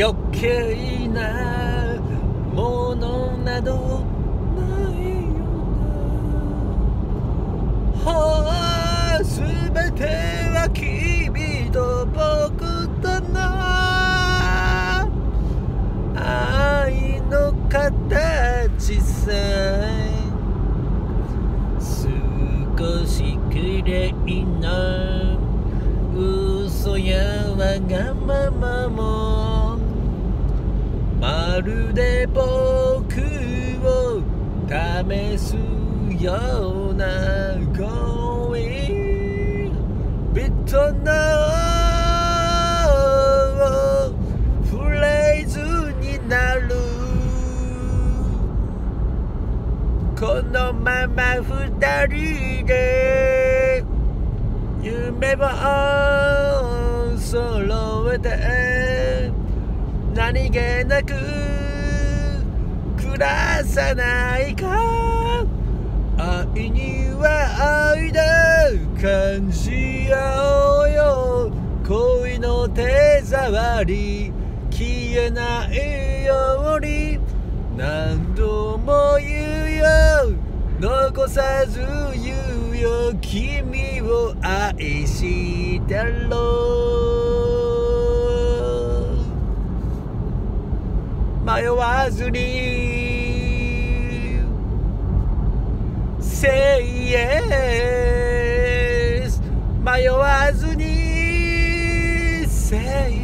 余計なものなどないよな。はあ全ては君と僕との愛の形さ少しくらいの嘘やわがままも。まるで僕を試すような恋人のフレーズになるこのまま二人で夢を揃えて何気なくさないか愛には愛で感じ合おうよ恋の手触り消えないように何度も言うよ残さず言うよ君を愛してろ迷わずに Say yes 迷わずに Say